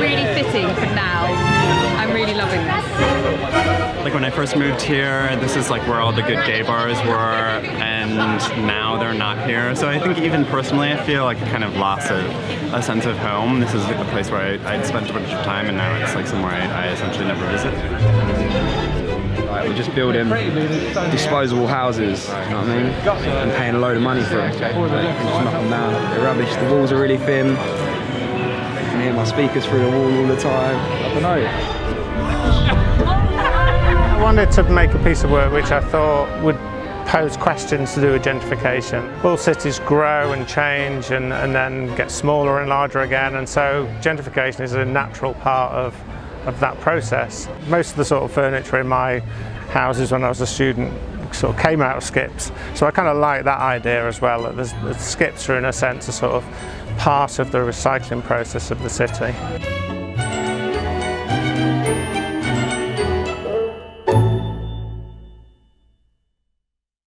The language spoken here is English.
waiting for now. I'm really loving this. Like when I first moved here, this is like where all the good gay bars were, and now they're not here. So I think even personally, I feel like I kind of lost a, a sense of home. This is a place where I, would spent a bunch of time, and now it's like somewhere I, I essentially never visit. Like we're just building disposable houses, you know what I mean? And paying a load of money for them. Just knock them down. They're rubbish. The walls are really thin. Speakers through the wall all the time. I don't know. I wanted to make a piece of work which I thought would pose questions to do with gentrification. All cities grow and change and, and then get smaller and larger again and so gentrification is a natural part of, of that process. Most of the sort of furniture in my houses when I was a student of came out of skips so I kind of like that idea as well that the skips are in a sense a sort of part of the recycling process of the city.